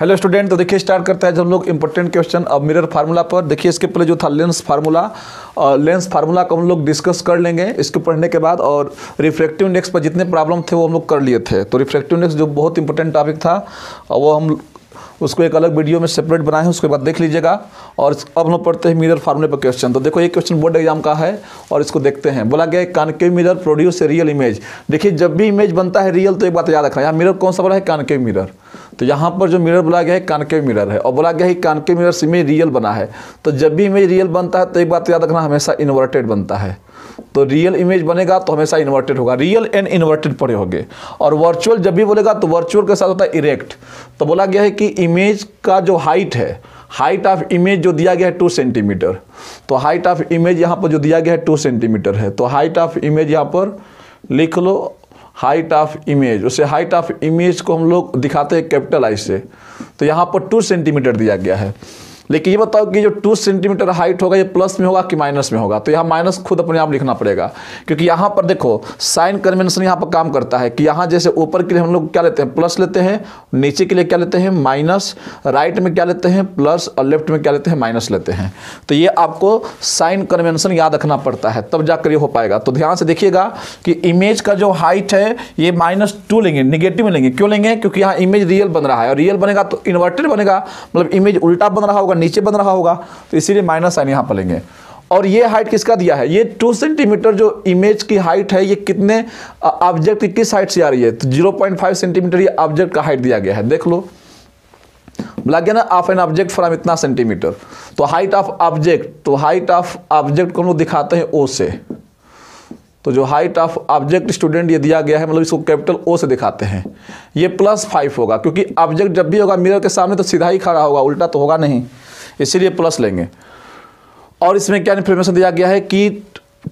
Hello student तो देखिए start करते हैं जब लोग इंपॉर्टेंट क्वेश्चन अब मिरर फार्मूला पर। देखिए, इसके पहले जो था लेंस फार्मूला लेंस फार्मूला को हम लोग डिस्कस कर लेंगे। इसको पढ़ने के बाद और रिफ्लेक्टिव इंडेक्स पर जितने प्रॉब्लम थे वो हम लोग कर लिए थे। तो रिफ्लेक्टिव इंडेक्स जो बहुत इंपॉर्टेंट टॉपिक था वो हम उसको एक अलग वीडियो में सेपरेट बनाए हैं, उसके बाद देख लीजिएगा। और अब हम पढ़ते हैं मिरर फार्मूले पर क्वेश्चन तो देखो, ये क्वेश्चन बोर्ड एग्ज़ाम का है और इसको देखते हैं। बोला गया है concave mirror produce a real image देखिए, जब भी इमेज बनता है रियल तो एक बात याद रखना। यहाँ मिरर कौन सा बोला है? कानकेव मिरर तो यहाँ पर जो मिरर बोला गया है कानकेव मिरर है। और बोला गया है कानकेव मिरर से इमेज रियल बना है। तो जब भी इमेज रियल बनता है तो एक बात याद रखना, हमेशा इन्वर्टेड बनता है। तो रियल इमेज बनेगा तो हमेशा इन्वर्टेड होगा। रियल एंड इन्वर्टेड पड़े होंगे। और वर्चुअल जब भी बोलेगा तो वर्चुअल के साथ होता है इरेक्ट तो बोला गया है कि इमेज का जो हाइट है हाइट ऑफ़ इमेज जो दिया गया है टू सेंटीमीटर तो हाइट ऑफ़ इमेज यहाँ पर जो दिया गया है टू सेंटीमीटर है। तो हाइट ऑफ़ इमेज यहाँ पर लिख लो हाइट ऑफ़ इमेज उसे हाइट ऑफ़ इमेज को हम लोग दिखाते हैं कैपिटल आई से। तो यहाँ पर टू सेंटीमीटर दिया गया है। लेकिन ये बताओ कि जो टू सेंटीमीटर हाइट होगा, ये प्लस में होगा कि माइनस में होगा? तो यहाँ माइनस खुद अपने आप लिखना पड़ेगा। क्योंकि यहाँ पर देखो साइन कन्वेंशन यहाँ पर काम करता है कि यहाँ जैसे ऊपर के लिए हम लोग क्या लेते हैं? प्लस लेते हैं, नीचे के लिए क्या लेते हैं? माइनस राइट में क्या लेते हैं? प्लस और लेफ़्ट में क्या लेते हैं? माइनस लेते हैं। तो ये आपको साइन कन्वेंशन याद रखना पड़ता है, तब जाकर ये हो पाएगा। तो ध्यान से देखिएगा कि इमेज का जो हाइट है, ये माइनस टू लेंगे निगेटिव लेंगे। क्यों लेंगे? क्योंकि यहाँ इमेज रियल बन रहा है। और रियल बनेगा तो इन्वर्टेड बनेगा मतलब इमेज उल्टा बन रहा होगा नीचे बन रहा होगा तो इसीलिए माइनस साइन यहाँ पर लेंगे और ये हाइट किसका दिया है? ये टू सेंटीमीटर जो इमेज की हाइट है, ये कितने ऑब्जेक्ट की किस हाइट से आ रही है? तो ज़ीरो पॉइंट फाइव सेंटीमीटर ये ऑब्जेक्ट का हाइट दिया गया है। देख लो। बोला गया ना ऑफ़ एन ऑब्जेक्ट फ्रॉम इतना सेंटीमीटर तो हाइट ऑफ़ ऑब्जेक्ट तो हाइट ऑफ़ ऑब्जेक्ट को हम लोग दिखाते हैं ओ से। तो जो हाइट ऑफ़ ऑब्जेक्ट स्टूडेंट ये दिया गया है मतलब इसको कैपिटल ओ से दिखाते हैं। ये प्लस फाइव होगा, क्योंकि ऑब्जेक्ट जब भी होगा मिरर के सामने तो सीधा ही खड़ा होगा, उल्टा तो होगा नहीं। इसीलिए प्लस लेंगे। और इसमें क्या इन्फॉर्मेशन दिया गया है कि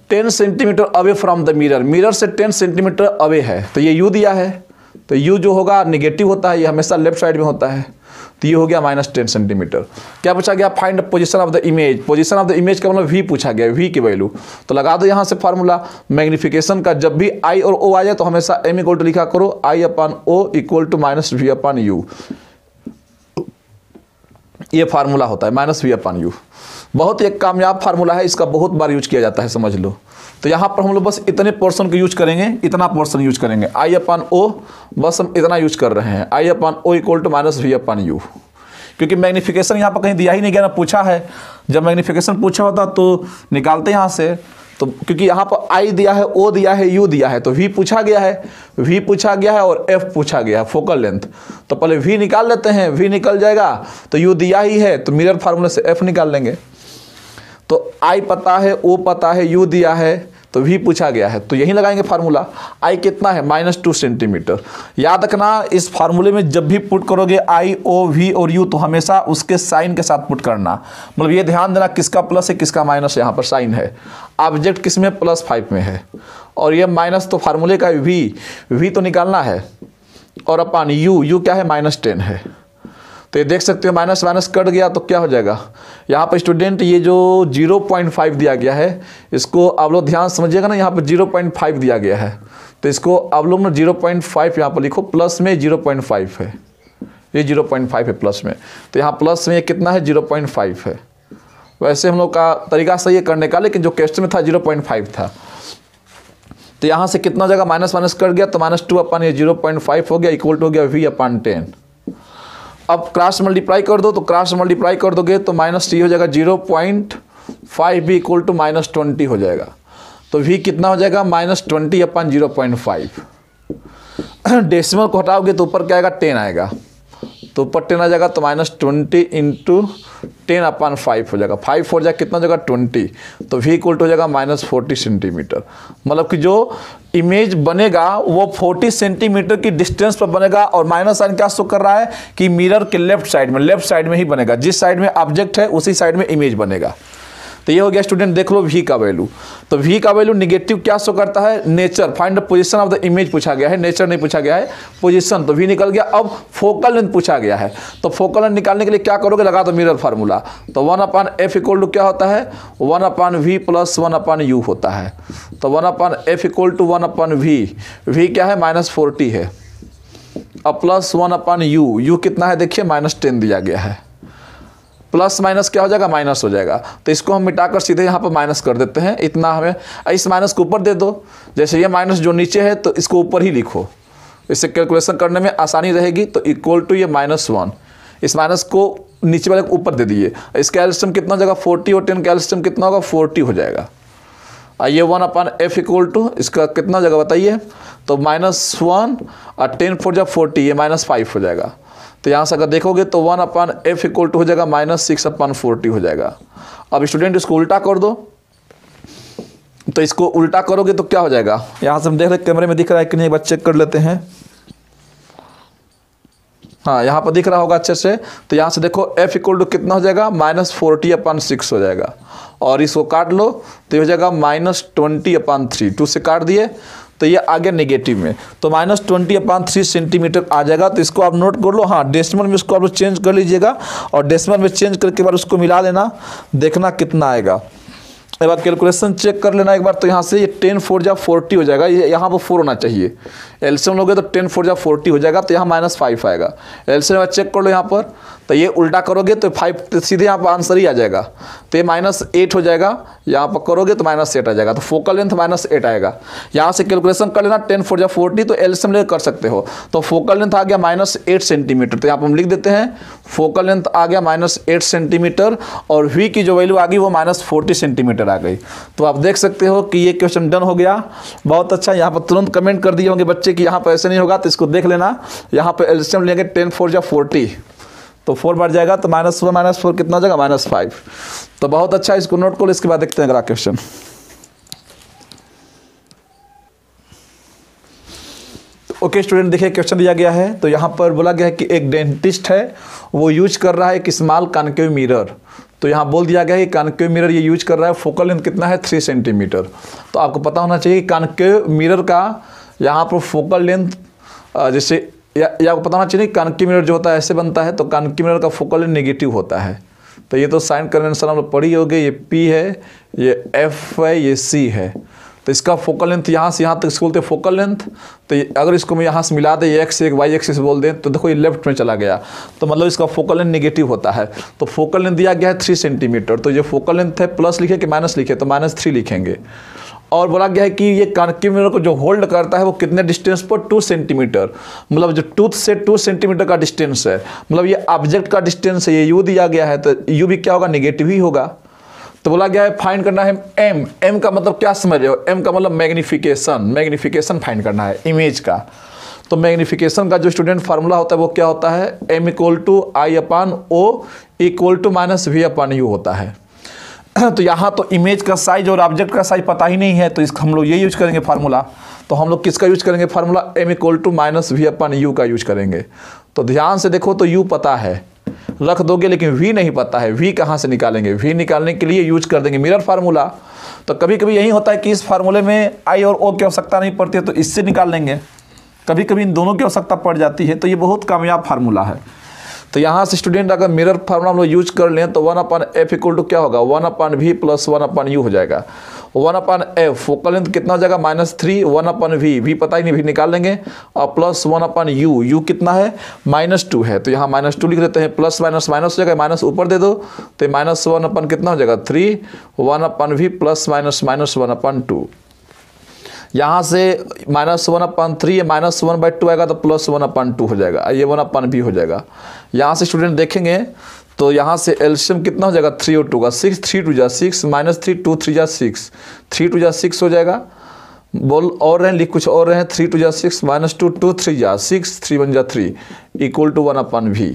ten centimetre away from the mirror mirror से टेन सेंटीमीटर अवे है। तो ये यू दिया है। तो यू जो होगा निगेटिव होता है। ये हमेशा लेफ़्ट साइड में होता है। तो ये हो गया माइनस टेन सेंटीमीटर क्या पूछा गया? Find position of the image position of the image का मतलब वी पूछा गया। वी की वैल्यू तो लगा दो यहाँ से फार्मूला मैग्निफिकेशन का जब भी आई और ओ आ जाए तो हमेशा एम इक्वल टू लिखा करो। I upon O equal to minus V upon U ये फार्मूला होता है, माइनस वी अपान यू बहुत ही एक कामयाब फार्मूला है, इसका बहुत बार यूज़ किया जाता है, समझ लो। तो यहाँ पर हम लोग बस इतने पोर्शन को यूज़ करेंगे, इतना पोर्शन यूज़ करेंगे। आई अपान ओ बस हम इतना यूज़ कर रहे हैं। I upon O equal to minus V upon U क्योंकि मैग्निफिकेशन यहाँ पर कहीं दिया ही नहीं गया, ना पूछा है। जब मैग्निफिकेशन पूछा होता तो निकालते यहाँ से। तो क्योंकि यहाँ पर आई दिया है ओ दिया है यू दिया है तो वी पूछा गया है वी पूछा गया है और एफ़ पूछा गया है फोकल लेंथ तो पहले वी निकाल लेते हैं वी निकल जाएगा तो यू दिया ही है तो मिरर फार्मूले से एफ़ निकाल लेंगे। तो आई पता है ओ पता है यू दिया है तो वी पूछा गया है। तो यही लगाएँगे फार्मूला। आई कितना है? Minus two centimetre. याद रखना, इस फार्मूले में जब भी पुट करोगे आई ओ वी और यू तो हमेशा उसके साइन के साथ पुट करना। मतलब ये ध्यान देना किसका प्लस है, किसका माइनस यहाँ पर साइन है। ऑब्जेक्ट किसमें? प्लस फाइव में है। और ये माइनस तो फार्मूले का वी वी तो निकालना है। और अपान यू यू क्या है? माइनस टेन है। तो ये देख सकते हो माइनस माइनस कट गया तो क्या हो जाएगा? यहाँ पर स्टूडेंट ये जो 0.5 दिया गया है, इसको आप लोग ध्यान समझिएगा ना, यहाँ पर 0.5 दिया गया है। तो इसको आप लोग ना 0.5 फाइव यहाँ पर लिखो प्लस में 0.5 है। ये 0.5 है प्लस में। तो यहाँ प्लस में ये कितना है? 0.5 है। वैसे हम लोग का तरीका सही है करने का, लेकिन जो क्वेश्चन में था ज़ीरो था। तो यहाँ से कितना जगह माइनस माइनस कर गया तो माइनस टू अपन ये ज़ीरो पॉइंट फाइव हो गया इक्वल टू हो गया वी अपन टेन अब क्रॉस मल्टीप्लाई कर दो तो क्रॉस मल्टीप्लाई कर दोगे तो माइनस टी हो जाएगा ज़ीरो पॉइंट फाइव भी इक्वल टू माइनस ट्वेंटी हो जाएगा। तो वी कितना हो जाएगा? Minus twenty upon zero point five decimal को हटाओगे तो ऊपर क्या आएगा? टेन आएगा। तो ऊपर टेन आ जाएगा तो minus twenty into ten upon five हो जाएगा। फाइव फोर जाएगा, कितना जगह ट्वेंटी तो वी इक्वल टू हो जाएगा माइनस फोर्टी सेंटीमीटर मतलब कि जो इमेज बनेगा, वो फोर्टी सेंटीमीटर की डिस्टेंस पर बनेगा और माइनस साइन क्या शो कर रहा है? कि मिरर के लेफ़्ट साइड में लेफ़्ट साइड में ही बनेगा। जिस साइड में ऑब्जेक्ट है, उसी साइड में इमेज बनेगा। तो ये हो गया स्टूडेंट देख लो वी का वैल्यू तो वी का वैल्यू निगेटिव क्या शो करता है? Nature find the position of the image पूछा गया है। नेचर नहीं पूछा गया है। पोजिशन तो वी निकल गया। अब फोकल लेंथ पूछा गया है। तो फोकल लेंथ निकालने के लिए क्या करोगे? लगा दो मिरर फार्मूला तो one upon F equal to क्या होता है? One upon V plus one upon U होता है। तो one upon F equal to one upon V V क्या है? माइनस फोर्टी है। अब plus one upon U U कितना है? देखिए माइनस टेन दिया गया है। प्लस माइनस क्या हो जाएगा? माइनस हो जाएगा। तो इसको हम मिटाकर सीधे यहाँ पर माइनस कर देते हैं। इतना हमें इस माइनस को ऊपर दे दो। जैसे ये माइनस जो नीचे है तो इसको ऊपर ही लिखो। इससे कैलकुलेशन करने में आसानी रहेगी तो इक्वल टू ये माइनस वन इस माइनस को नीचे वाले को ऊपर दे दिए इसका एल्सियम कितना हो जाएगा? फोर्टी और टेन का कितना होगा? फोर्टी हो जाएगा। ये one upon F equal to इसका कितना जगह बताइए? तो माइनस वन और टेन फोर जब फोर्टी ये माइनस फाइव हो जाएगा। तो यहाँ से अगर देखोगे तो one upon F equal to हो जाएगा माइनस सिक्स अपन फोर्टी हो जाएगा। अब स्टूडेंट, इसको उल्टा कर दो। तो इसको उल्टा करोगे तो क्या हो जाएगा? यहाँ से हम देख रहे कैमरे में दिख रहा है कि नहीं, एक बार चेक कर लेते हैं। हाँ यहाँ पर दिख रहा होगा अच्छे से। तो यहाँ से देखो, एफ़ इक्वल टू कितना हो जाएगा? माइनस फोर्टी अपन सिक्स हो जाएगा। और इसको काट लो तो ये हो जाएगा minus twenty upon three. Two से काट दिए तो ये आ गया नेगेटिव में। तो minus twenty upon three centimetre आ जाएगा तो इसको आप नोट कर लो। हाँ डेसिमल में इसको आप लोग चेंज कर लीजिएगा और डेसिमल में चेंज करके बाद उसको मिला लेना देखना कितना आएगा। एक बार कैलकुलेशन चेक कर लेना एक बार तो यहाँ से ये टेन फोर जा फोर्टी हो जाएगा। ये यहाँ पर फोर होना चाहिए। एल्सियम लोगे तो टेन फोर जा फोर्टी हो जाएगा तो यहाँ माइनस फाइव आएगा। एल्सियम चेक कर लो यहाँ पर। तो ये उल्टा करोगे तो फाइव सीधे यहाँ पर आंसर ही आ जाएगा। तो ये माइनस एट हो जाएगा, यहाँ पर करोगे तो माइनस एट आ जाएगा। तो फोकल लेंथ माइनस एट आएगा। यहाँ से कैलकुलेशन कर लेना टेन फोर या फोर्टी तो एल्सियम लेकर कर सकते हो। तो फोकल लेंथ आ गया माइनस एट सेंटीमीटर तो यहाँ पर हम लिख देते हैं फोकल लेंथ आ गया माइनस एट सेंटीमीटर और वी की जो वैल्यू आ गई वो माइनस फोर्टी सेंटीमीटर आ गई। तो आप देख सकते हो कि ये क्वेश्चन डन हो गया। बहुत अच्छा यहाँ पर तुरंत कमेंट कर दिए होंगे बच्चे कि यहाँ पर ऐसे नहीं होगा तो इसको देख लेना। यहाँ पर एल्सियम लेंगे टेन फोर या फोर्टी तो फोर बढ़ जाएगा तो माइनस फोर माइनस फोर कितना हो जाएगा? माइनस फाइव तो बहुत अच्छा इसको नोट कर इसके बाद देखते हैं अगला क्वेश्चन ओके स्टूडेंट देखिए क्वेश्चन दिया गया है तो यहाँ पर बोला गया है कि एक डेंटिस्ट है, वो यूज़ कर रहा है एक स्मॉल कानकेव मिरर तो यहाँ बोल दिया गया है कि कानकेव मिरर ये यूज़ कर रहा है फोकल लेंथ कितना है? थ्री सेंटीमीटर तो आपको पता होना चाहिए कि कानकेव मिरर का यहाँ पर फोकल लेंथ जैसे या, या आपको पता होना चाहिए कानकी मिरर जो होता है ऐसे बनता है तो कानकी मिरर का फोकल नेगेटिव होता है। तो ये तो साइन कन्वेंशन हम लोग पढ़ी होगी ये पी है ये एफ़ है ये सी है। तो इसका फोकल लेंथ यहाँ से यहाँ तक इसको बोलते फोकल लेंथ तो अगर इसको मैं यहाँ से मिला दें एक्स एक वाई एक्सिस बोल दें तो देखो ये लेफ़्ट में चला गया। तो मतलब इसका फोकल लेंथ नेगेटिव होता है। तो फोकल लेंथ दिया गया है थ्री सेंटीमीटर तो ये फोकल लेंथ है प्लस लिखे कि माइनस लिखे तो माइनस थ्री लिखेंगे। और बोला गया है कि ये कानकी मिरर को जो होल्ड करता है वो कितने डिस्टेंस पर? टू सेंटीमीटर मतलब जो टूथ से टू सेंटीमीटर का डिस्टेंस है। मतलब ये ऑब्जेक्ट का डिस्टेंस है, ये यू दिया गया है तो यू भी क्या होगा? निगेटिव ही होगा। तो बोला गया है फाइंड करना है एम एम का मतलब क्या समझ रहे हो? एम का मतलब मैग्निफिकेशन मैग्निफिकेशन फाइंड करना है इमेज का। तो मैग्निफिकेशन का जो स्टूडेंट फार्मूला होता है, वो क्या होता है? M equal to I upon O equal to minus V upon U होता है। तो यहाँ तो इमेज का साइज़ और ऑब्जेक्ट का साइज़ पता ही नहीं है तो इसका हम लोग ये यूज़ करेंगे फार्मूला तो हम लोग किसका यूज़ करेंगे formula M equal to minus V upon U का यूज़ करेंगे। तो ध्यान से देखो तो यू पता है। रख दोगे लेकिन वी नहीं पता है। वी कहाँ से निकालेंगे? वी निकालने के लिए यूज़ कर देंगे मिरर फार्मूला तो कभी कभी यही होता है कि इस फार्मूले में आई और ओ की आवश्यकता नहीं पड़ती है तो इससे निकाल लेंगे। कभी कभी इन दोनों की आवश्यकता पड़ जाती है तो ये बहुत कामयाब फार्मूला है। तो यहाँ से स्टूडेंट अगर मिरर फार्मूला हम लोग यूज़ कर लें तो one upon F equal to क्या होगा one upon V plus one upon U हो जाएगा one upon F focal length कितना हो जाएगा minus three one upon V V पता ही नहीं भी निकाल लेंगे और plus one upon U U कितना है माइनस टू है तो यहाँ माइनस टू लिख देते हैं प्लस माइनस माइनस हो जाएगा माइनस ऊपर दे दो तो माइनस वन अपन कितना हो जाएगा three one upon V plus minus minus one upon two यहाँ से minus one upon three minus one by two आएगा तो प्लस वन अपन टू हो जाएगा ये वन अपन भी हो जाएगा यहाँ से स्टूडेंट देखेंगे तो यहाँ से एल्शियम कितना हो जाएगा? थ्री और टू का सिक्स थ्री टू जा six minus three two three जा सिक्स थ्री टू जा सिक्स हो जाएगा। बोल, और रहे लिख कुछ और रहे थ्री टू जा six minus two two three जा सिक्स थ्री वन जा three equal to one upon V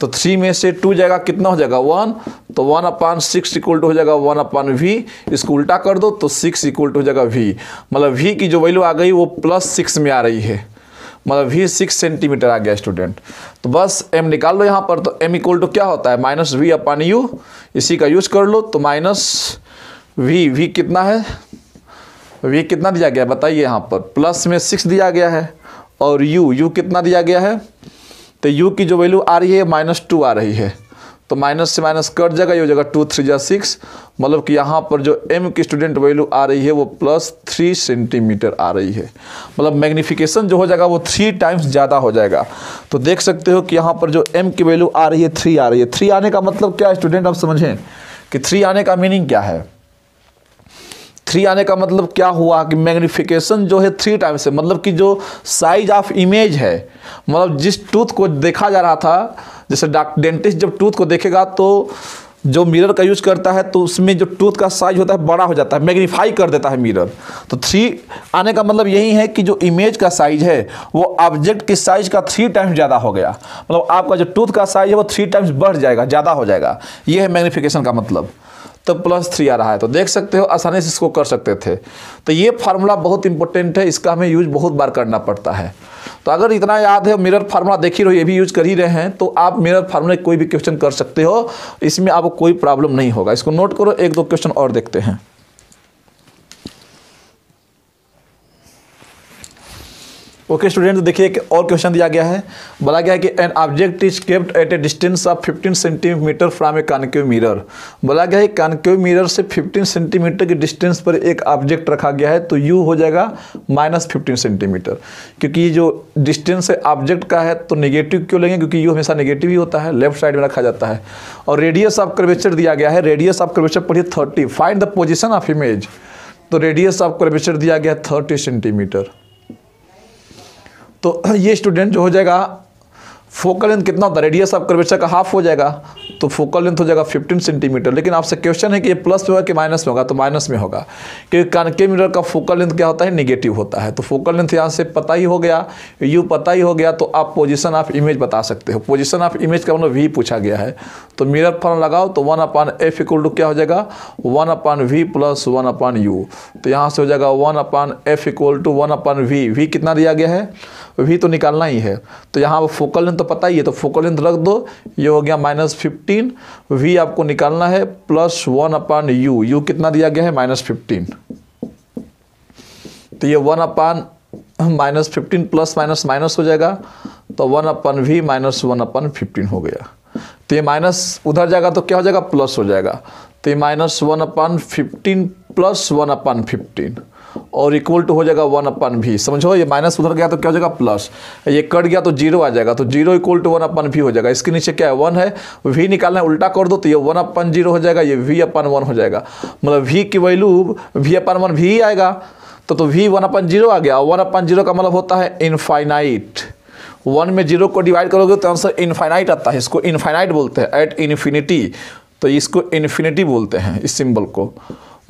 तो थ्री में से टू जाएगा, कितना हो जाएगा? वन तो one upon six equal to हो जाएगा वन अपान वी इसको उल्टा कर दो तो सिक्स इक्वल टू हो जाएगा वी मतलब वी की जो वैल्यू आ गई, वो प्लस सिक्स में आ रही है। मतलब वी सिक्स सेंटीमीटर आ गया स्टूडेंट तो बस एम निकाल लो यहाँ पर तो एम इक्वल टू क्या होता है? माइनस वी अपान यू इसी का यूज़ कर लो तो माइनस वी वी कितना है? वी कितना दिया गया बताइए यहाँ पर। प्लस में सिक्स दिया गया है, और यू यू कितना दिया गया है? तो यू की जो वैल्यू आ रही है माइनस टू आ रही है। तो माइनस से माइनस कट जाएगा, ये हो जाएगा टू थ्री जा सिक्स मतलब कि यहाँ पर जो एम की स्टूडेंट वैल्यू आ रही है, वो प्लस थ्री सेंटीमीटर आ रही है। मतलब मैग्निफिकेशन जो हो जाएगा, वो थ्री टाइम्स ज़्यादा हो जाएगा। तो देख सकते हो कि यहाँ पर जो एम की वैल्यू आ रही है थ्री आ रही है। थ्री आने का मतलब क्या स्टूडेंट आप समझें कि थ्री आने का मीनिंग क्या है। थ्री आने का मतलब क्या हुआ कि मैग्निफिकेशन जो है थ्री टाइम्स है। मतलब कि जो साइज़ ऑफ़ इमेज है मतलब जिस टूथ को देखा जा रहा था जैसे डेंटिस्ट जब टूथ को देखेगा तो जो मिरर का यूज़ करता है तो उसमें जो टूथ का साइज़ होता है बड़ा हो जाता है मैग्नीफाई कर देता है मिरर तो थ्री आने का मतलब यही है कि जो इमेज का साइज़ है, वो ऑब्जेक्ट के साइज़ का थ्री टाइम्स ज़्यादा हो गया। मतलब आपका जो टूथ का साइज़ है वो थ्री टाइम्स बढ़ जाएगा, ज़्यादा हो जाएगा। ये है मैग्नीफिकेशन का मतलब। तो प्लस थ्री आ रहा है तो देख सकते हो आसानी से इसको कर सकते थे। तो ये फार्मूला बहुत इंपॉर्टेंट है, इसका हमें यूज़ बहुत बार करना पड़ता है। तो अगर इतना याद है मिरर फार्मूला देख ही रहो, ये भी यूज़ कर ही रहे हैं तो आप मिरर फार्मूला कोई भी क्वेश्चन कर सकते हो। इसमें आपको कोई प्रॉब्लम नहीं होगा। इसको नोट करो, एक दो क्वेश्चन और देखते हैं। ओके स्टूडेंट देखिए एक और क्वेश्चन दिया गया है। बोला गया है कि an object is kept at a distance of 15 centimetre from a concave mirror बोला गया है कानकेव मिरर से 15 सेंटीमीटर के डिस्टेंस पर एक ऑब्जेक्ट रखा गया है तो यू हो जाएगा माइनस फिफ्टीन सेंटीमीटर क्योंकि ये जो डिस्टेंस है ऑब्जेक्ट का है तो निगेटिव क्यों लेंगे? क्योंकि यू हमेशा निगेटिव ही होता है लेफ़्ट साइड में रखा जाता है। और रेडियस ऑफ़ कर्वेचर दिया गया है रेडियस ऑफ़ कर्वेचर पढ़िए thirty find the position of image तो रेडियस ऑफ़ कर्वेचर दिया गया है थर्टी सेंटीमीटर तो ये स्टूडेंट जो हो जाएगा फोकल लेंथ कितना होता है? रेडियस ऑफ़ कर्वेचर का हाफ़ हो जाएगा तो फोकल लेंथ हो जाएगा 15 सेंटीमीटर लेकिन आपसे क्वेश्चन है कि ये प्लस में होगा कि माइनस में होगा? तो माइनस में होगा। क्योंकि कानके मिरर का फोकल लेंथ क्या होता है? निगेटिव होता है। तो फोकल लेंथ यहाँ से पता ही हो गया यू पता ही हो गया तो आप पोजिशन ऑफ़ इमेज बता सकते हो। पोजिशन ऑफ़ इमेज का मतलब वी पूछा गया है। तो मिरर फॉर्म लगाओ तो one upon F equal to क्या हो जाएगा? One upon V plus one upon U तो यहाँ से हो जाएगा one upon F equal to one upon V V कितना दिया गया है? वी तो निकालना ही है। तो यहाँ फोकल लेंथ तो पता ही है तो फोकल लेंथ रख दो, ये हो गया माइनस फिफ्टीन वी आपको निकालना है plus one upon U U कितना दिया गया है? माइनस फिफ्टीन तो ये one upon minus fifteen plus minus minus हो जाएगा तो one upon V minus one upon fifteen हो गया। तो ये माइनस उधर जाएगा तो क्या हो जाएगा? प्लस हो जाएगा। तो ये minus one upon fifteen plus one upon fifteen और इक्वल टू हो जाएगा वन अपन भी समझो, ये माइनस उधर गया तो क्या हो जाएगा? प्लस ये कट गया तो ज़ीरो आ जाएगा तो zero equal to one upon भी हो जाएगा। इसके नीचे क्या है? वन है। वी निकालना है, उल्टा कर दो तो ये वन अपन ज़ीरो हो जाएगा, ये वी अपन वन हो जाएगा। मतलब वी की वैल्यू वी अपन वन भी आएगा। तो तो वी वन अपन ज़ीरो आ गया। वन अपन ज़ीरो का मतलब होता है इनफाइनाइट वन में ज़ीरो को डिवाइड करोगे तो आंसर इनफाइनाइट आता है। इसको इनफाइनाइट बोलते हैं एट इन्फिनिटी तो इसको इन्फिनिटी बोलते हैं, इस सिंबल को।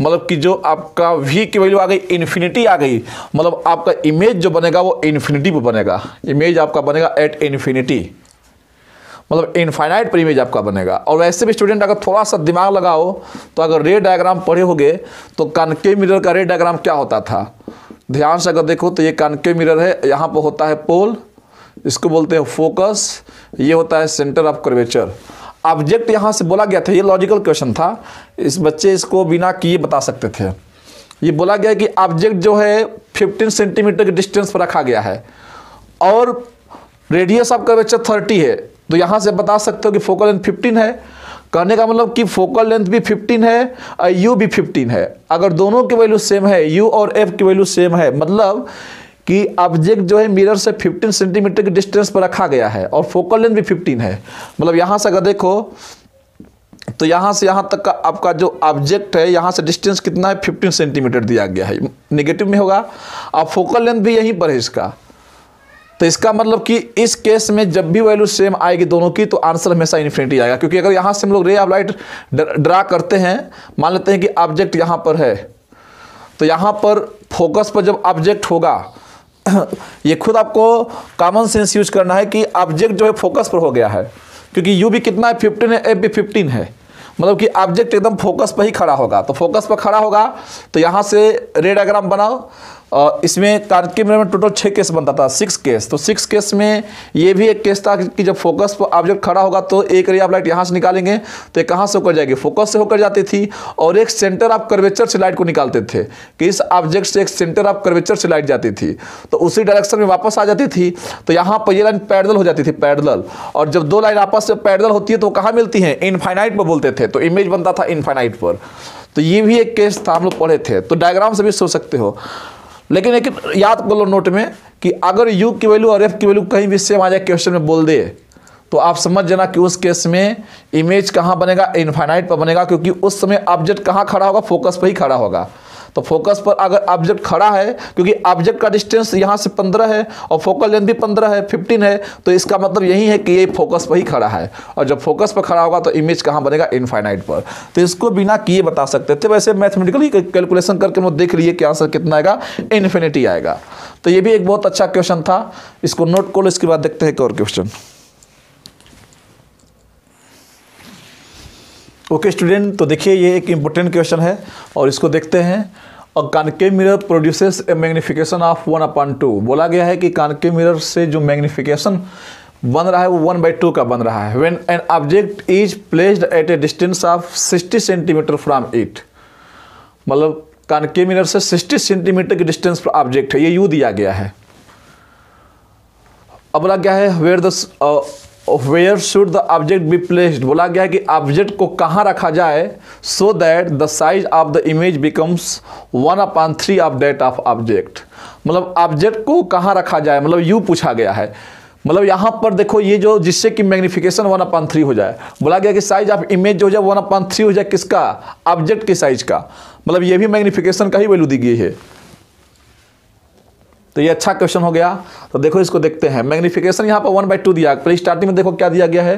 मतलब कि जो आपका v की वैल्यू आ गई इन्फिनिटी आ गई मतलब आपका इमेज जो बनेगा वो इन्फिनिटी पर बनेगा। इमेज आपका बनेगा एट इन्फिनिटी मतलब इनफाइनाइट पर इमेज आपका बनेगा। और वैसे भी स्टूडेंट अगर थोड़ा सा दिमाग लगाओ तो अगर रे डायग्राम पढ़े होगे तो कानके मिरर का रे डायग्राम क्या होता था? ध्यान से अगर देखो तो ये कानके मिरर है, यहाँ पर होता है पोल इसको बोलते हैं फोकस ये होता है सेंटर ऑफ़ कर्वेचर ऑब्जेक्ट यहाँ से बोला गया था, ये लॉजिकल क्वेश्चन था। इस बच्चे इसको बिना किए बता सकते थे। ये बोला गया कि ऑब्जेक्ट जो है 15 सेंटीमीटर के डिस्टेंस पर रखा गया है। और रेडियस ऑफ़ कर्वेचर 30 है। तो यहाँ से बता सकते हो कि फोकल लेंथ 15 है। कहने का मतलब कि फोकल लेंथ भी 15 है, और यू भी 15 है। अगर दोनों की वैल्यू सेम है यू और एफ़ की वैल्यू सेम है मतलब कि ऑब्जेक्ट जो है मिरर से 15 सेंटीमीटर के डिस्टेंस पर रखा गया है और फोकल लेंथ भी 15 है। मतलब यहाँ से अगर देखो तो यहाँ से यहाँ तक का आपका जो ऑब्जेक्ट है, यहाँ से डिस्टेंस कितना है? 15 सेंटीमीटर दिया गया है। नेगेटिव में होगा, और फोकल लेंथ भी यहीं पर है इसका। तो इसका मतलब कि इस केस में जब भी वैल्यू सेम आएगी दोनों की तो आंसर हमेशा इन्फिनिटी आएगा। क्योंकि अगर यहाँ से हम लोग रे ऑफ़ लाइट ड्रा करते हैं, मान लेते हैं कि ऑब्जेक्ट यहाँ पर है तो यहाँ पर फोकस पर जब ऑब्जेक्ट होगा ये खुद आपको कॉमन सेंस यूज़ करना है कि ऑब्जेक्ट जो है फोकस पर हो गया है। क्योंकि यू भी कितना है? फिफ्टीन है एफ़ भी फिफ्टीन है। मतलब कि ऑब्जेक्ट एकदम फोकस पर ही खड़ा होगा। तो फोकस पर खड़ा होगा तो यहाँ से रेडाग्राम बनाओ। इसमें मिरर में टोटल छः केस बनता था सिक्स केस तो सिक्स केस में ये भी एक केस था कि जब फोकस पर ऑब्जेक्ट खड़ा होगा तो एक रे आप लाइट यहाँ से निकालेंगे तो कहाँ से होकर जाएगी? फोकस से होकर जाती थी और एक सेंटर ऑफ़ कर्वेचर से लाइट को निकालते थे कि इस ऑब्जेक्ट से एक सेंटर ऑफ़ कर्वेचर से लाइट जाती थी। तो उसी डायरेक्शन में वापस आ जाती थी तो यहाँ पर ये लाइन पैरेलल हो जाती थी पैरेलल और जब दो लाइन आपस में पैरेलल होती है तो कहाँ मिलती हैं? इनफाइनाइट पर बोलते थे तो इमेज बनता था इनफाइनाइट पर। तो ये भी एक केस था, हम लोग पढ़े थे। तो डायग्राम से भी सोच सकते हो। लेकिन एक याद कर लो नोट में कि अगर यू की वैल्यू और एफ़ की वैल्यू कहीं भी सेम आ जाए क्वेश्चन में बोल दे तो आप समझ जाना कि उस केस में इमेज कहाँ बनेगा? इन्फाइनाइट पर बनेगा, क्योंकि उस समय ऑब्जेक्ट कहाँ खड़ा होगा? फोकस पर ही खड़ा होगा। तो फोकस पर अगर ऑब्जेक्ट खड़ा है, क्योंकि ऑब्जेक्ट का डिस्टेंस यहाँ से 15 है और फोकल लेंथ भी 15 है 15 है तो इसका मतलब यही है कि ये फोकस पर ही खड़ा है। और जब फोकस पर खड़ा होगा तो इमेज कहाँ बनेगा? इनफाइनाइट पर। तो इसको बिना किए बता सकते थे। वैसे मैथमेटिकली कैलकुलेशन करके हम देख लिए कि आंसर कितना आएगा? इन्फिनिटी आएगा। तो ये भी एक बहुत अच्छा क्वेश्चन था। इसको नोट कर लो इसके बाद देखते हैं एक और क्वेश्चन ओके स्टूडेंट तो देखिए ये एक इम्पोर्टेंट क्वेश्चन है और इसको देखते हैं। और concave mirror produces a magnification of one upon two बोला गया है कि कानके मिरर से जो मैग्निफिकेशन बन रहा है, वो वन बाई टू का बन रहा है। When an object is placed at a distance of 60 centimetre from it मतलब कानके मिरर से 60 सेंटीमीटर की डिस्टेंस पर ऑब्जेक्ट है, ये यू दिया गया है। अब बोला गया है where the where should the object be placed बोला गया है कि ऑब्जेक्ट को कहाँ रखा जाए? So that the size of the image becomes one upon three of that of object मतलब ऑब्जेक्ट को कहाँ रखा जाए? मतलब यू पूछा गया है। मतलब यहाँ पर देखो ये जो जिससे कि मैग्निफिकेशन वन अपॉन थ्री हो जाए। बोला गया कि साइज़ ऑफ़ इमेज जो हो जाए वन अपॉन थ्री हो जाए किसका? ऑब्जेक्ट के साइज़ का। मतलब ये भी मैग्निफिकेशन का ही वैल्यू दी गई है। तो ये अच्छा क्वेश्चन हो गया। तो देखो, इसको देखते हैं। मैग्निफिकेशन यहाँ पर वन बाई टू दिया। पहले स्टार्टिंग में देखो क्या दिया गया है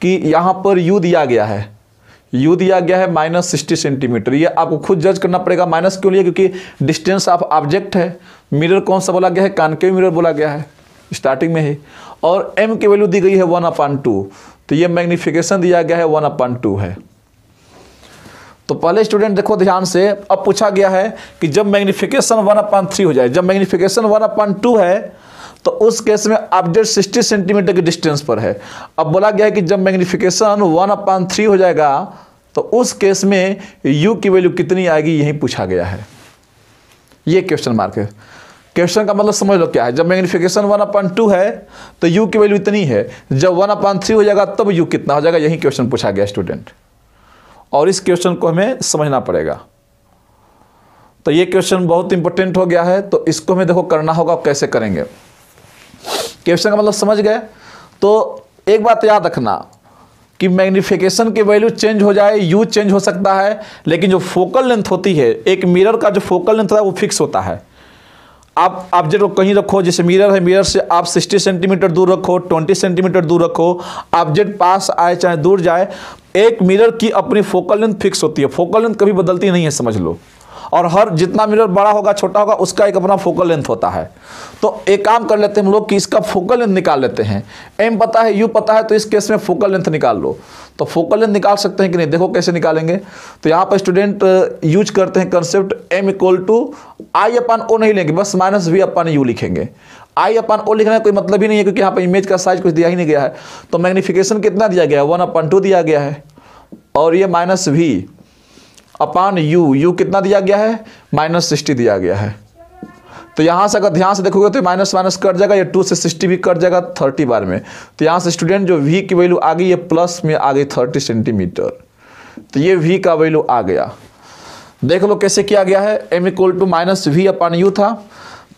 कि यहाँ पर यू दिया गया है। यू दिया गया है माइनस सिक्सटी सेंटीमीटर ये आपको खुद जज करना पड़ेगा माइनस क्यों लिए? क्योंकि डिस्टेंस ऑफ़ ऑब्जेक्ट है। मिरर कौन सा बोला गया है? कानकेव मिरर बोला गया है। स्टार्टिंग में ही। और एम की वैल्यू दी गई है वन अपान टू तो ये मैग्निफिकेशन दिया गया है वन अपान टू है। तो पहले स्टूडेंट देखो ध्यान से, अब पूछा गया है कि जब मैग्निफिकेशन वन अपान थ्री हो जाए, जब मैग्निफिकेशन वन अपान टू है तो उस केस में ऑब्जेक्ट सिक्सटी सेंटीमीटर की डिस्टेंस पर है। अब बोला गया है कि जब मैग्निफिकेशन वन अपान थ्री हो जाएगा तो उस केस में यू की वैल्यू कितनी आएगी, यही पूछा गया है। ये क्वेश्चन मार्क है। क्वेश्चन का मतलब समझ लो क्या है। जब मैग्निफिकेशन वन अपान टू है तो यू की वैल्यू इतनी है। जब वन अपान थ्री हो जाएगा, तब यू कितना हो जाएगा, यही क्वेश्चन पूछा गया स्टूडेंट और इस क्वेश्चन को हमें समझना पड़ेगा। तो ये क्वेश्चन बहुत इंपॉर्टेंट हो गया है तो इसको हमें देखो करना होगा कैसे करेंगे। क्वेश्चन का मतलब समझ गए? तो एक बात याद रखना कि मैग्निफिकेशन की वैल्यू चेंज हो जाए यू चेंज हो सकता है, लेकिन जो फोकल लेंथ होती है, एक मिरर का जो फोकल लेंथ होता है, वो फिक्स होता है। आप ऑब्जेक्ट को कहीं रखो, जैसे मिरर है मिरर से आप 60 सेंटीमीटर दूर रखो 20 सेंटीमीटर दूर रखो ऑब्जेक्ट पास आए, चाहे दूर जाए एक मिरर की अपनी फोकल लेंथ फिक्स होती है। फोकल लेंथ कभी बदलती नहीं है, समझ लो। और हर जितना मिरर बड़ा होगा, छोटा होगा, उसका एक अपना फोकल लेंथ होता है। तो एक काम कर लेते हैं हम लोग कि इसका फोकल लेंथ निकाल लेते हैं। एम पता है यू पता है तो इस केस में फोकल लेंथ निकाल लो। तो फोकल लेंथ निकाल सकते हैं कि नहीं? देखो कैसे निकालेंगे। तो यहाँ पर स्टूडेंट यूज़ करते हैं concept M equal to I upon O नहीं लेंगे, बस माइनस वी अपन यू लिखेंगे। आई अपन ओ लिखने का कोई मतलब ही नहीं है, क्योंकि यहाँ पर इमेज का साइज़ कुछ दिया ही नहीं गया है। तो मैग्निफिकेशन कितना दिया गया है? वन अपन टू दिया गया है। और ये minus v upon u u कितना दिया गया है? माइनस सिक्सटी दिया गया है। तो यहाँ से अगर ध्यान से देखोगे तो माइनस माइनस कट जाएगा, ये टू से सिक्सटी भी कट जाएगा थर्टी बार में। तो यहाँ से स्टूडेंट जो वी की वैल्यू आ गई, ये प्लस में आ गई थर्टी सेंटीमीटर तो ये वी का वैल्यू आ गया। देख लो कैसे किया गया है। M equal to minus v upon u था।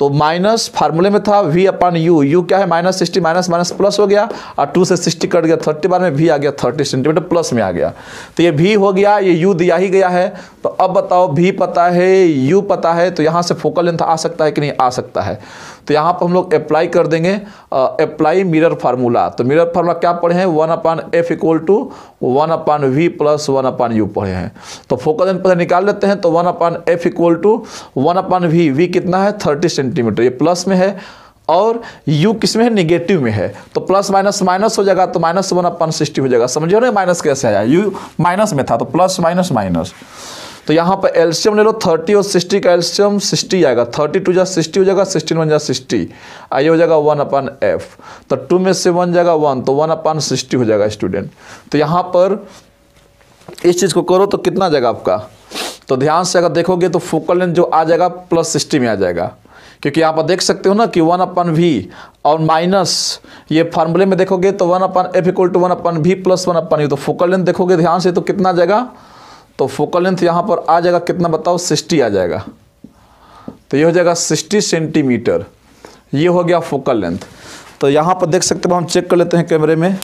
तो माइनस फार्मूले में था वी अपन यू यू क्या है? Minus sixty minus minus plus हो गया और टू से सिक्सटी कट गया. थर्टी बार में वी आ गया थर्टी सेंटीमीटर प्लस में आ गया. तो ये वी हो गया, ये यू दिया ही गया है. तो अब बताओ वी पता है यू पता है तो यहाँ से फोकल लेंथ आ सकता है कि नहीं? आ सकता है. तो यहाँ पर हम लोग अप्लाई कर देंगे अप्लाई मिरर फार्मूला तो मिरर फार्मूला क्या पढ़े हैं? One upon f equal to one upon v plus one upon u पढ़े हैं। तो फोकस लेंथ पहले निकाल लेते हैं तो one upon f equal to one upon v v कितना है? थर्टी सेंटीमीटर ये प्लस में है और u किसमें है? निगेटिव में है। तो प्लस माइनस माइनस हो जाएगा तो माइनस वन अपन सिक्सटी हो जाएगा। समझो ना? माइनस कैसे आया? u माइनस में था तो प्लस माइनस माइनस तो यहाँ पर एल्शियम ले लो, थर्टी और सिक्सटी का एल्शियम सिक्सटी आएगा। थर्टी टू जा सिक्सटी हो जाएगा, सिक्सटीन वन जा सिक्सटी। आइए हो जाएगा वन अपन एफ़। तो टू में से वन जाएगा वन तो वन अपन सिक्सटी हो जाएगा स्टूडेंट। तो यहाँ पर इस चीज़ को करो तो कितना जाएगा आपका? तो ध्यान से अगर देखोगे तो फोकल लेंथ जो आ जाएगा प्लस सिक्सटी में आ जाएगा। क्योंकि यहाँ पर देख सकते हो ना कि वन अपन वी और माइनस, ये फार्मूले में देखोगे तो one upon f equal to one upon v plus one upon u तो फोकल लेंथ देखोगे ध्यान से तो कितना जाएगा? तो फोकल लेंथ यहाँ पर आ जाएगा, कितना बताओ? सिक्सटी आ जाएगा। तो ये हो जाएगा सिक्सटी सेंटीमीटर। ये हो गया फोकल लेंथ। तो यहाँ पर देख सकते हो, हम चेक कर लेते हैं कैमरे में।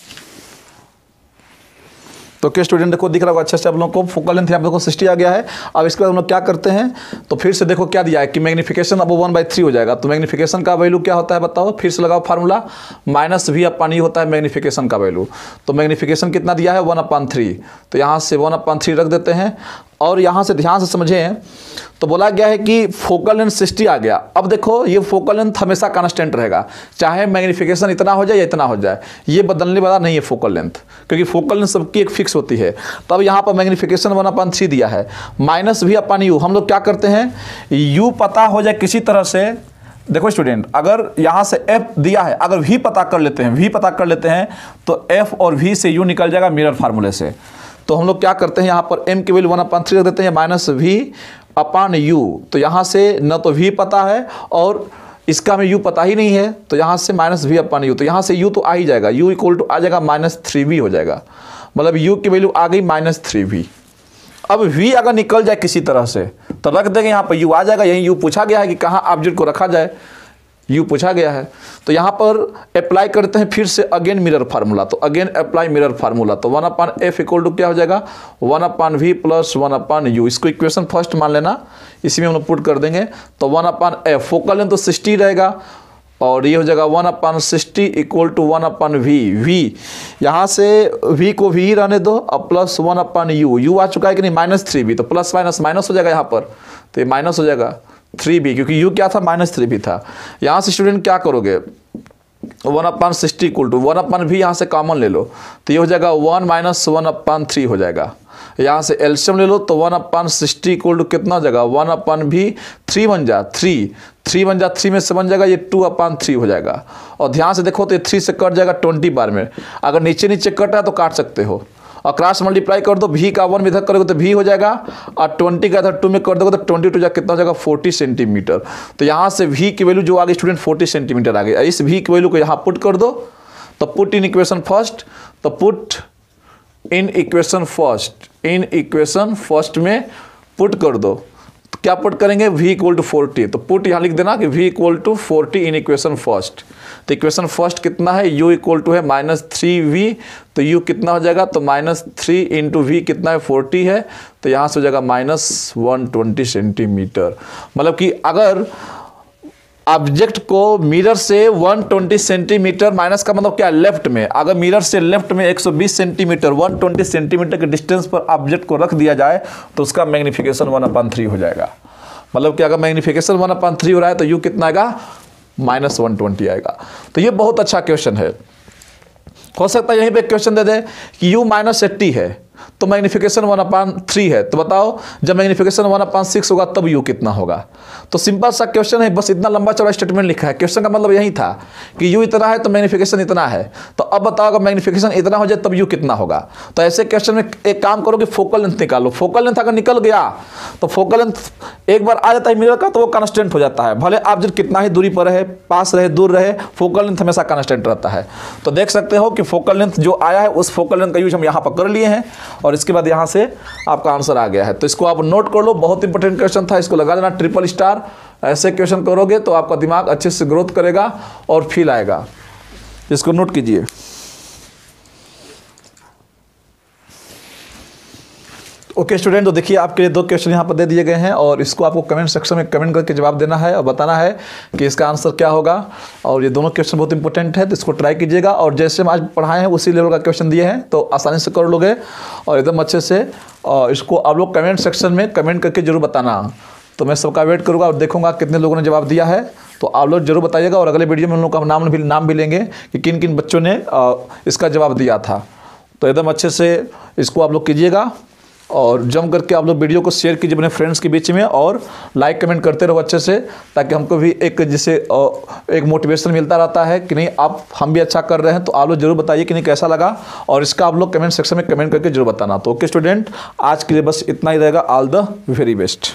तो के स्टूडेंट देखो, दिख रहा होगा अच्छे से आप लोगों को। फोकल लेंथ यहाँ पे सिक्सटी आ गया है। अब इसके बाद हम लोग क्या करते हैं? तो फिर से देखो क्या दिया है कि मैग्नीफिकेशन अब वन बाई थ्री हो जाएगा। तो मैग्निफिकेशन का वैल्यू क्या होता है बताओ? फिर से लगाओ formula minus v upon u होता है मैग्निफिकेशन का वैल्यू तो मैग्नीफिकेशन कितना दिया है? वन अपान थ्री तो यहाँ से वन अपान थ्री रख देते हैं। और यहाँ से ध्यान से समझें तो बोला गया है कि फोकल लेंथ सिक्सटी आ गया। अब देखो, ये फोकल लेंथ हमेशा कांस्टेंट रहेगा। चाहे मैग्निफिकेशन इतना हो जाए या इतना हो जाए, ये बदलने वाला नहीं है फोकल लेंथ, क्योंकि फोकल लेंथ सबकी एक फिक्स होती है। तब यहाँ पर मैग्निफिकेशन वन अपन थ्री दिया है। माइनस भी अपन यू। हम लोग क्या करते हैं, यू पता हो जाए किसी तरह से, देखो स्टूडेंट अगर यहाँ से एफ़ दिया है, अगर वी पता कर लेते हैं वी पता कर लेते हैं तो एफ़ और वी से यू निकल जाएगा मिरर फार्मूले से। तो हम लोग क्या करते हैं, यहाँ पर एम की वैल्यू वन अपान थ्री रख देते हैं माइनस वी अपान यू तो यहाँ से न तो वी पता है और इसका हमें यू पता ही नहीं है तो यहाँ से माइनस वी अपान यू तो यहाँ से यू तो आ ही जाएगा यू इक्वल टू आ जाएगा माइनस थ्री वी हो जाएगा। मतलब यू की वैल्यू आ गई माइनस थ्री वी अब वी अगर निकल जाए किसी तरह से तो रख देंगे यहाँ पर यू आ जाएगा, यहीं यू पूछा गया है कि कहाँ ऑब्जेक्ट को रखा जाए। यू पूछा गया है। तो यहाँ पर अप्लाई करते हैं फिर से अगेन मिरर फार्मूला तो अगेन अप्लाई मिरर फार्मूला तो one upon f equal to क्या हो जाएगा? One upon v plus one upon u इसको इक्वेशन फ़र्स्ट मान लेना। इसी में हम लोग पुट कर देंगे। तो one upon f focal length तो सिक्सटी रहेगा। और ये हो जाएगा one upon sixty equal to one upon v v यहाँ से वी को वी रहने दो। और plus one upon u u आ चुका है कि नहीं? माइनस थ्री वी तो प्लस माइनस माइनस हो जाएगा यहाँ पर। तो ये माइनस हो जाएगा। थ्री बी, क्योंकि यू क्या था? माइनस थ्री बी था। यहाँ से स्टूडेंट क्या करोगे? One upon sixty equal to, one upon भी यहाँ से कॉमन ले लो तो ये हो जाएगा one minus one upon three हो जाएगा। यहाँ से एल्शियम ले लो तो one upon sixty equal to कितना हो जाएगा? वन अपन भी थ्री बन जा, थ्री। थ्री बन जा, थ्री में से बन जाएगा, ये टू अपन थ्री हो जाएगा। और ध्यान से देखो तो ये थ्री से कट जाएगा ट्वेंटी बार में। अगर नीचे नीचे कट रहा है तो काट सकते हो। और क्रॉस मल्टीप्लाई कर दो भी का वन में इधर करोगे तो भी हो जाएगा, और ट्वेंटी का इधर टू में कर दोगे तो ट्वेंटी टू कितना हो जाएगा फोर्टी सेंटीमीटर तो यहाँ से भी की वैल्यू जो आ गई स्टूडेंट फोर्टी सेंटीमीटर आ गई। इस भी की वैल्यू को यहाँ पुट कर दो तो पुट इन इक्वेशन फ़र्स्ट तो put in equation first in equation first में पुट कर दो। क्या पुट करेंगे? V इक्वल टू फोर्टी तो पुट यहाँ लिख देना कि v equal to forty in equation first तो इक्वेशन फ़र्स्ट कितना है? U इक्वल टू है माइनस थ्री वी तो u कितना हो जाएगा? तो माइनस थ्री इंटू वी कितना है? फोर्टी है। तो यहाँ से हो जाएगा माइनस वन ट्वेंटी सेंटीमीटर मतलब कि अगर ऑब्जेक्ट को मिरर से 120 सेंटीमीटर माइनस का मतलब क्या? लेफ़्ट में। अगर मिरर से लेफ़्ट में 120 सेंटीमीटर 120 सेंटीमीटर के डिस्टेंस पर ऑब्जेक्ट को रख दिया जाए तो उसका मैग्निफिकेशन वन अपन थ्री हो जाएगा। मतलब कि अगर मैग्निफिकेशन वन अपन थ्री हो रहा है तो यू कितना आएगा? माइनस वन ट्वेंटी आएगा। तो ये बहुत अच्छा क्वेश्चन है। हो सकता है यहीं पे क्वेश्चन दे दे कि यू माइनस एट्टी है। तो मैग्निफिकेशन वन अपान थ्री है। तो बताओ, जब मैग्निफिकेशन वन अपान सिक्स होगा, तब यू कितना होगा? तो सिंपल सा क्वेश्चन है, बस इतना लंबा चौड़ा स्टेटमेंट लिखा है। क्वेश्चन का मतलब यही था कि यू इतना है तो मैग्निफिकेशन इतना है। तो अब बताओ, अगर मैग्निफिकेशन इतना हो जाए, तब यू कितना होगा? तो ऐसे क्वेश्चन में एक काम करो कि फोकल लेंथ निकालो। फोकल लेंथ अगर निकल गया तो फोकल लेंथ एक बार आ जाता है मिरर का तो वो कॉन्स्टेंट हो जाता है। भले आप जब कितना ही दूरी पर रहे, पास रहे, दूर रहे फोकल लेंथ हमेशा कॉन्स्टेंट रहता है। तो देख सकते हो कि फोकल लेंथ जो आया है, उस फोकल लेंथ का यूज़ हम यहाँ पर कर लिए हैं। और इसके बाद यहाँ से आपका आंसर आ गया है। तो इसको आप नोट कर लो, बहुत इंपॉर्टेंट क्वेश्चन था, इसको लगा देना ट्रिपल स्टार ऐसे क्वेश्चन करोगे तो आपका दिमाग अच्छे से ग्रोथ करेगा और फील आएगा। इसको नोट कीजिए। ओके स्टूडेंट तो देखिए, आपके लिए दो क्वेश्चन यहाँ पर दे दिए गए हैं और इसको आपको कमेंट सेक्शन में कमेंट करके जवाब देना है और बताना है कि इसका आंसर क्या होगा। और ये दोनों क्वेश्चन बहुत इंपॉर्टेंट है तो इसको ट्राई कीजिएगा। और जैसे हम आज पढ़ाए हैं, उसी लेवल का क्वेश्चन दिए हैं तो आसानी से कर लोगे और एकदम अच्छे से, और इसको आप लोग कमेंट सेक्शन में कमेंट करके ज़रूर बताना। तो मैं सबका वेट करूँगा और देखूँगा कितने लोगों ने जवाब दिया है। तो आप लोग ज़रूर बताइएगा और अगले वीडियो में उन लोग का नाम भी नाम भी लेंगे कि किन किन बच्चों ने इसका जवाब दिया था। तो एकदम अच्छे से इसको आप लोग कीजिएगा। और जम करके आप लोग वीडियो को शेयर कीजिए अपने फ्रेंड्स के बीच में और लाइक कमेंट करते रहो अच्छे से, ताकि हमको भी एक जैसे एक मोटिवेशन मिलता रहता है कि नहीं, आप, हम भी अच्छा कर रहे हैं तो आप लोग ज़रूर बताइए कि नहीं कैसा लगा, और इसका आप लोग कमेंट सेक्शन में कमेंट करके ज़रूर बताना। तो ओके स्टूडेंट आज के लिए बस इतना ही रहेगा। All the very best